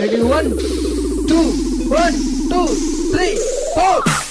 Ready? One, two, one, two, three, four.